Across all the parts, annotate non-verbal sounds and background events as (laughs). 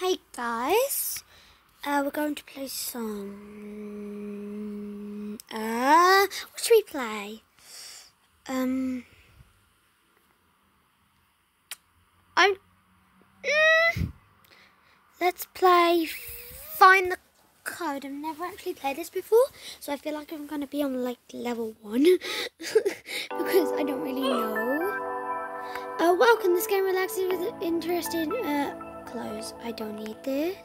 Hey guys, uh, we're going to play some. Uh, what should we play? Um, I'm. Mm, let's play Find the Code. I've never actually played this before, so I feel like I'm gonna be on like level one (laughs) because I don't really know. Uh, welcome. This game relaxes with interesting. Uh, close. I don't need this.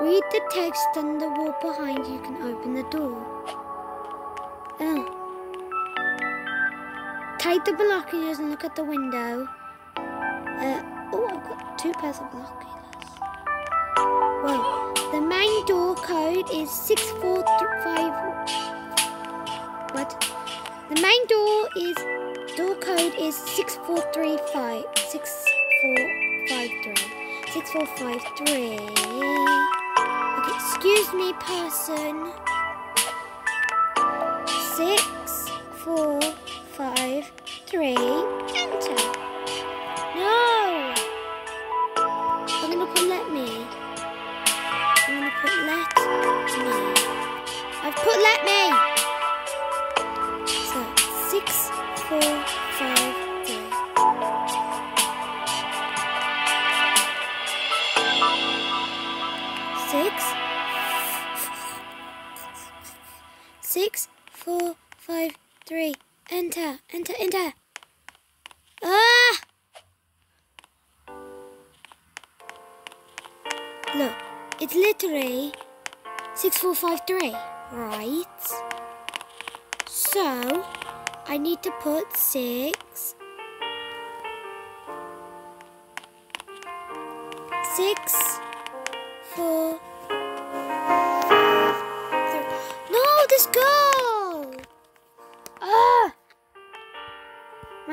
Read the text on the wall behind you can open the door. Oh. Take the binoculars and look at the window. Uh, oh, I've got two pairs of binoculars. Whoa. The main door code is 645. What? The main door is, door code is 6435. 6 four five three. Six four five three. Okay, excuse me, person. Six four five three. Enter, enter, enter. Ah! Look, it's literally 6453, right? So, I need to put 6... 6...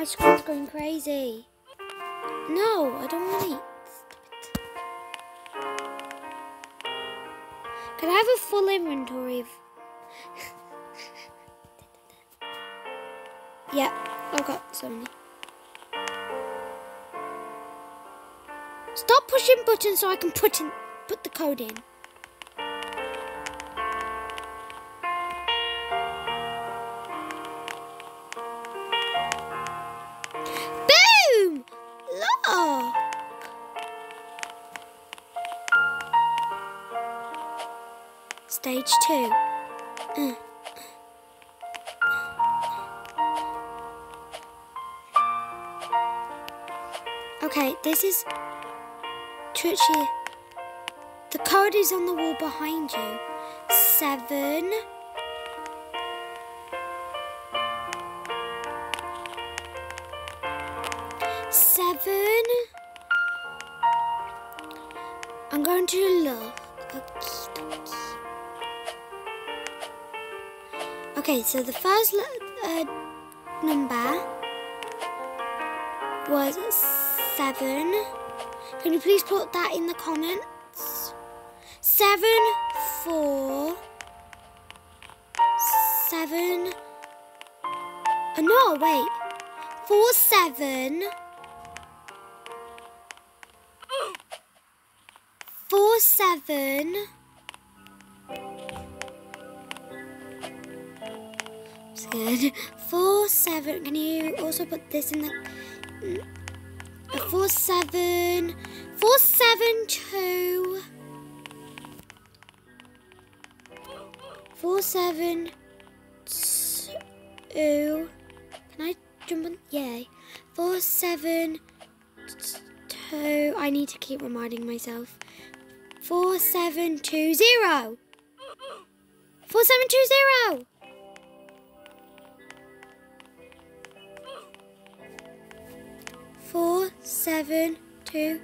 My screen's going crazy. No, I don't want it. Can I have a full inventory of... (laughs) yeah, I've got so many. Stop pushing buttons so I can put in put the code in. Stage two. Uh. Okay, this is Twitchy. The code is on the wall behind you. Seven. Seven. I'm going to look. Okay, so the first uh, number was seven. Can you please put that in the comments? Seven, four, seven. Oh, no, wait. Four, seven. Four, seven. Good. Four, seven. Can you also put this in the mm, four seven four seven two. Four seven two. Can I jump on? Yay. Four seven two. I need to keep reminding myself. Four seven two zero. Four seven two zero seven, two.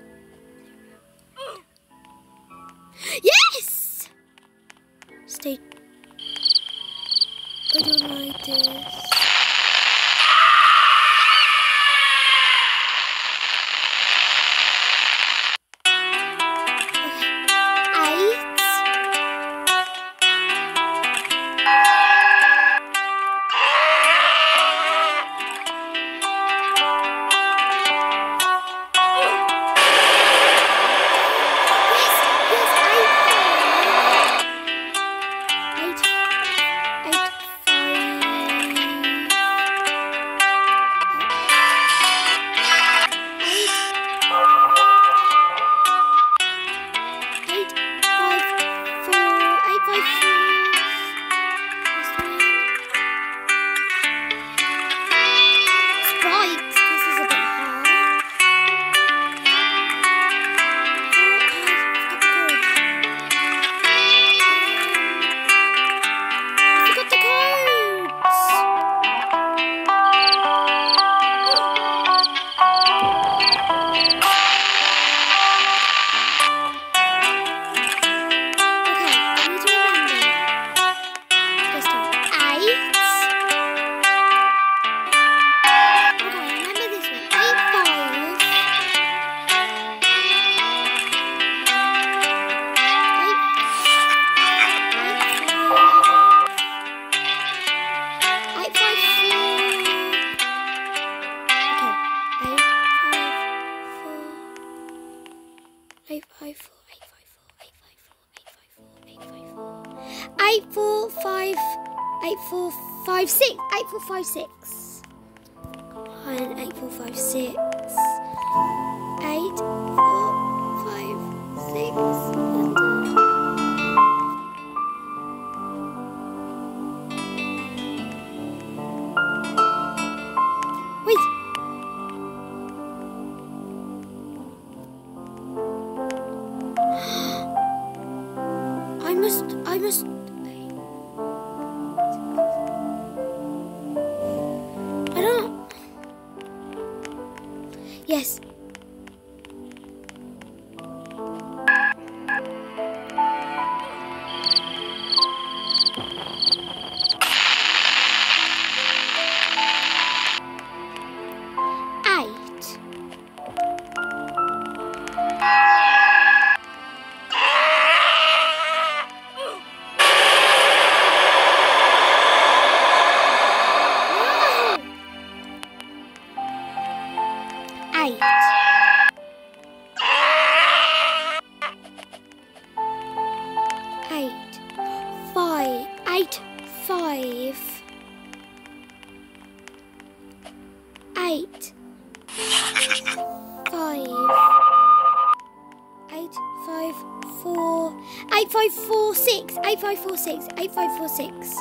8, Five. Eight. Five. Four. Eight. Five. Four. Six. Eight. Five. Four. Six. Eight. Five. Four. Six.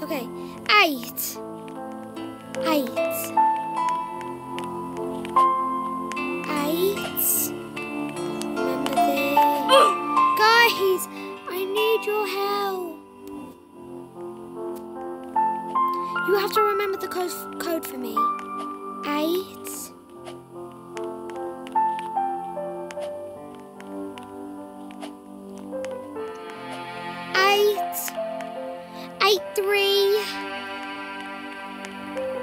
Okay, eight. Eight. Eight. Remember. (gasps) Guys, I need your help. You have to remember the code for me.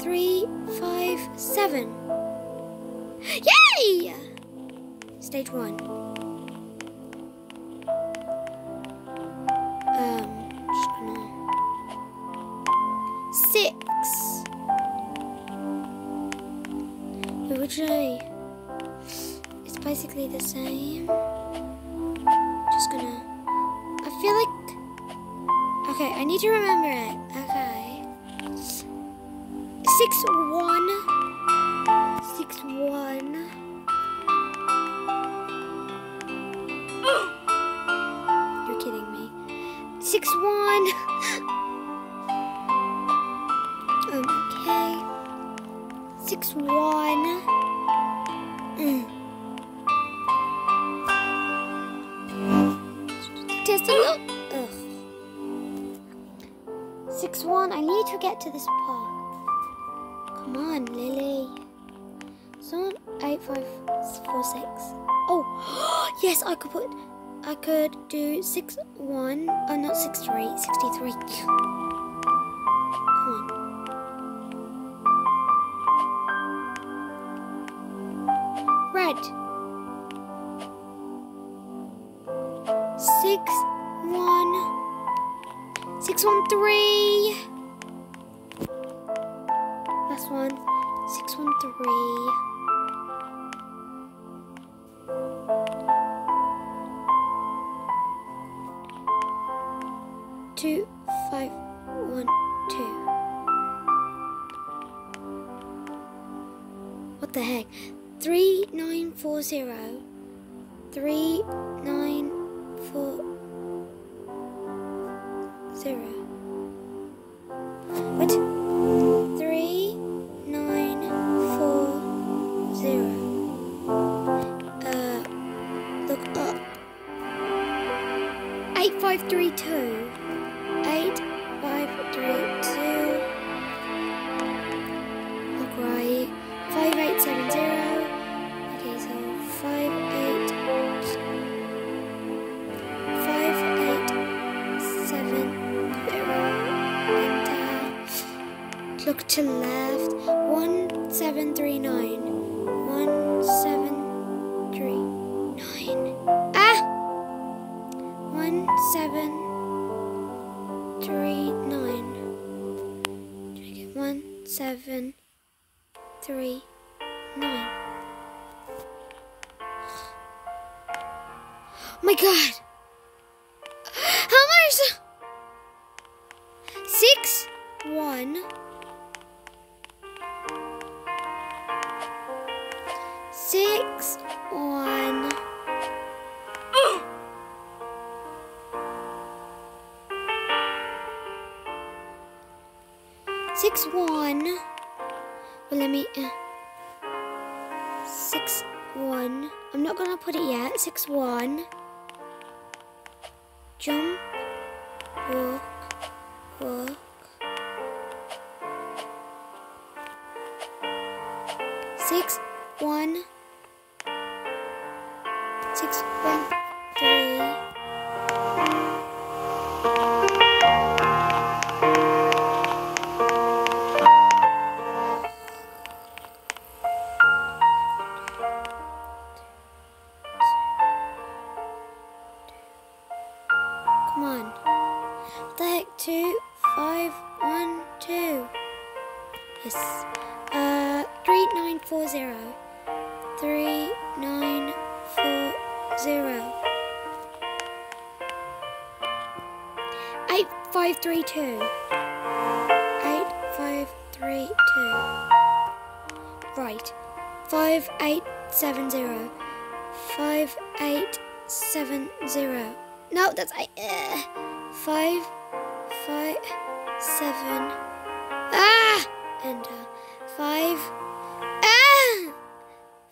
three five seven. Yay! Stage one. Um, just gonna six. Which way? It's basically the same. Just gonna. I feel like. Okay, I need to remember it. One. Six six. Oh, (gasps) yes, I could put. I could do six one. Oh, not six three. Sixty three. Come on. Red. Six one. Six one three. Two five one two. What the heck? Three nine four zero. Three nine four to left. One seven three nine. One seven three nine. Ah. One seven three nine. One seven three nine. Oh my god! Six one. I'm not gonna put it yet. Six one. Jump. Walk. Walk. Six one. Six one three. Come on. What the heck? Two, five, one, two. Yes. Uh, three, nine, four, zero. Three, nine, four, zero. Eight, five, three, two. Eight, five, three, two. Right. Five, eight, seven, zero. Five, eight, seven, zero. No, that's eight. Uh, five, five, seven. Ah! Enter. Five. Ah!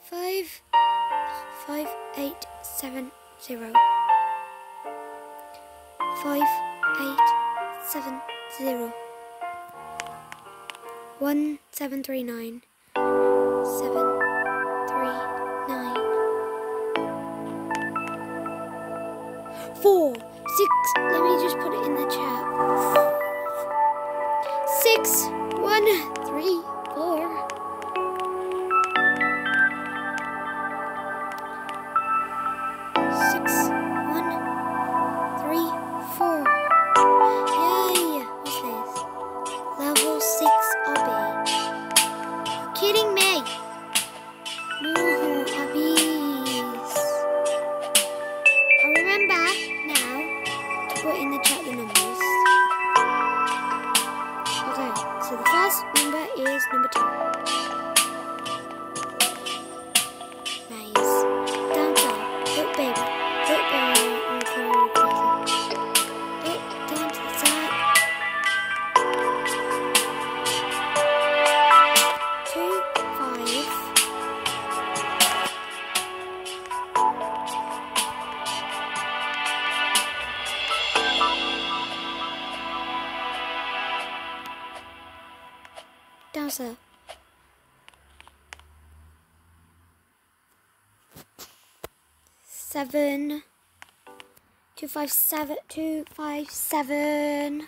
Five, five, eight, seven, zero. Five, eight, seven, zero. One, seven, three, nine. Four, six. Let me just put it in the chat. Six, one, three, number is number 2. Seven. Two five seven. Two five seven.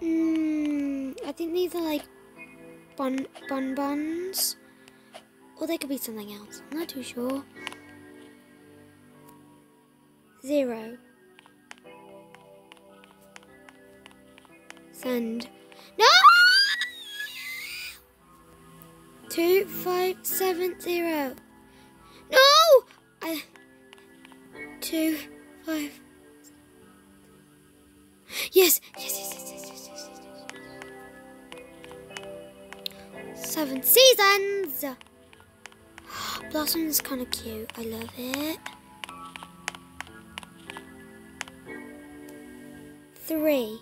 Hmm. I think these are like bun bun buns, or they could be something else. I'm not too sure. Zero. Send. two five seven zero. No! I, two five. Yes, yes, yes, yes, yes, yes, yes, yes. Seven seasons. Blossom is kind of cute. I love it. Three.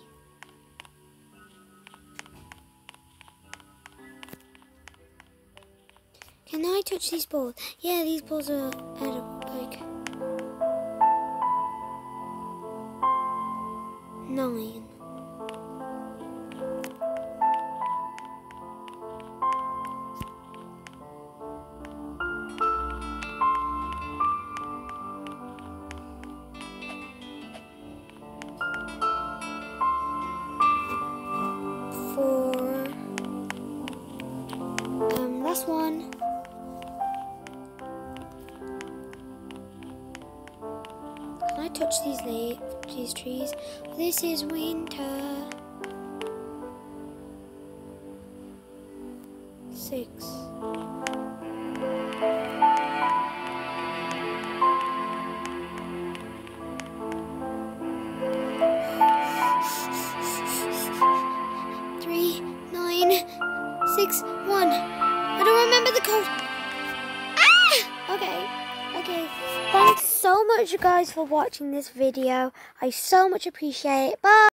Can I touch these balls? Yeah, these balls are edible. Like nine. These trees? This is winter. Six. For watching this video. I so much appreciate it. Bye.